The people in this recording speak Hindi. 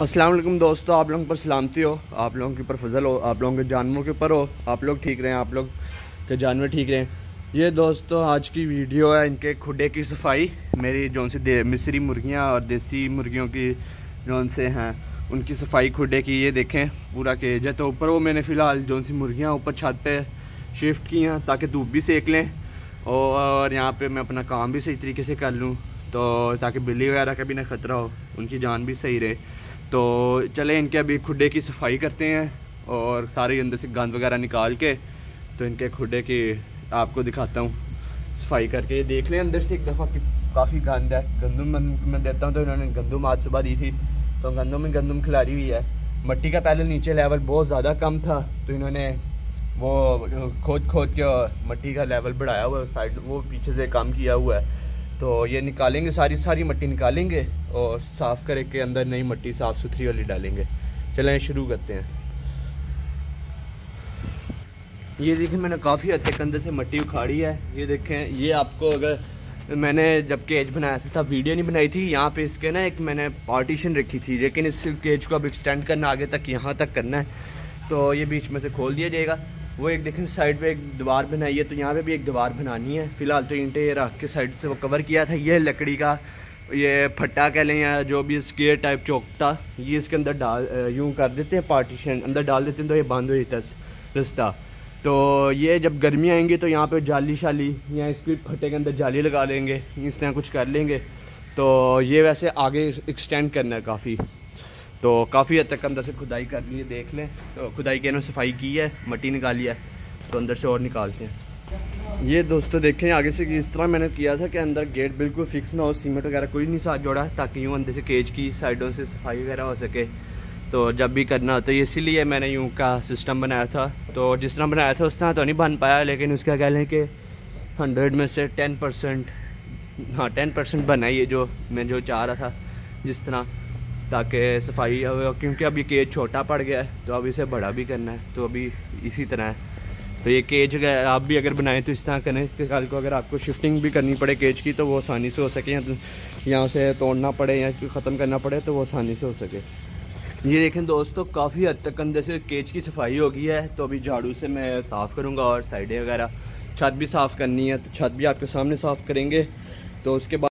वालेकुम दोस्तों, आप लोगों पर सलामती हो, आप लोगों के ऊपर फजल हो, आप लोगों के जानवरों के ऊपर हो, आप लोग ठीक रहें, आप लोग के जानवर ठीक रहें। ये दोस्तों, आज की वीडियो है इनके खुडे की सफ़ाई। मेरी जौन सी मिस्री मुर्गियाँ और देसी मुर्गियों की जौन से हैं, उनकी सफ़ाई खुडे की, ये देखें, पूरा केज है। तो ऊपर वो मैंने फ़िलहाल जौन सी मुर्गियाँ ऊपर छत पर शिफ्ट की हैं, ताकि धूप भी सेक लें, और यहाँ पर मैं अपना काम भी सही तरीके से कर लूँ तो ताकि बिल्ली वगैरह का भी ना ख़तरा हो, उनकी जान भी सही रहे। तो चले, इनके अभी खुडे की सफ़ाई करते हैं और सारे अंदर से गंद वगैरह निकाल के तो इनके खुडे की आपको दिखाता हूँ। सफ़ाई करके ये देख लें, अंदर से एक दफ़ा कि काफ़ी गंद है। गंदम मैं देता हूँ तो इन्होंने गंदम आज सुबह दी थी। तो गंदम में गंदम खिलारी हुई है। मट्टी का पहले नीचे लेवल बहुत ज़्यादा कम था तो इन्होंने वो खोद खोद के मट्टी का लेवल बढ़ाया हुआ साइड वो पीछे से काम किया हुआ है। तो ये निकालेंगे, सारी सारी मट्टी निकालेंगे और साफ़ करके अंदर नई मट्टी, साफ़ सुथरी वाली डालेंगे। चलें, शुरू करते हैं। ये देखें मैंने काफ़ी हद तक अंदर से मट्टी उखाड़ी है। ये देखें, ये आपको अगर मैंने जब केज बनाया था, तब वीडियो नहीं बनाई थी। यहाँ पे इसके ना एक मैंने पार्टीशन रखी थी, लेकिन इस केज को अब एक्सटेंड करना, आगे तक यहाँ तक करना है। तो ये बीच में से खोल दिया जाएगा। वो एक देखें साइड पे एक दीवार बनाई है तो यहाँ पे भी एक दीवार बनानी है। फ़िलहाल तो ईंटे रख के साइड से वो कवर किया था। ये लकड़ी का, ये फट्टा कह लें या जो भी स्केयर टाइप चौकटा, ये इसके अंदर डाल यूँ कर देते हैं, पार्टीशन अंदर डाल देते हैं तो ये बंद हो जाता रास्ता। तो ये जब गर्मी आएँगी तो यहाँ पे जाली शाली या इसके फट्टे के अंदर जाली लगा लेंगे, इस तरह कुछ कर लेंगे। तो ये वैसे आगे एक्सटेंड करना है काफ़ी। तो काफ़ी हद तक अंदर से खुदाई कर ली है, देख लें। तो खुदाई के ना सफ़ाई की है, मट्टी निकाली है तो अंदर से और निकालते हैं। ये दोस्तों देखें, आगे से इस तरह मैंने किया था कि अंदर गेट बिल्कुल फिक्स ना हो, सीमेंट वगैरह कोई नहीं साथ जोड़ा, ताकि यूँ अंदर से केज की साइडों से सफ़ाई वगैरह हो सके। तो जब भी करना होता है इसीलिए मैंने यूँ का सिस्टम बनाया था। तो जिस तरह बनाया था, उस तरह तो नहीं बन पाया, लेकिन उसका कह लें कि हंड्रेड में से टेन परसेंट हाँ टेन परसेंट बनाई है जो मैं जो चाह रहा था, जिस तरह। ताकि सफ़ाई क्योंकि अब ये केज छोटा पड़ गया है तो अब इसे बड़ा भी करना है तो अभी इसी तरह है। तो ये केज आप भी अगर बनाएँ तो इस तरह करें, इसके कल को अगर आपको शिफ्टिंग भी करनी पड़े केज की तो वो आसानी से हो सके, या तो यहाँ से तोड़ना पड़े, या ख़त्म करना पड़े तो वो आसानी से हो सके। ये देखें दोस्तों, काफ़ी हद तक अंदर से केज की सफ़ाई हो गई है तो अभी झाड़ू से मैं साफ़ करूँगा और साइडें वगैरह, छत भी साफ़ करनी है तो छत भी आपके सामने साफ़ करेंगे तो उसके बाद